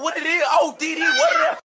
What it is? Oh, DD, what it is?